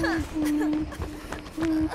嗯嗯嗯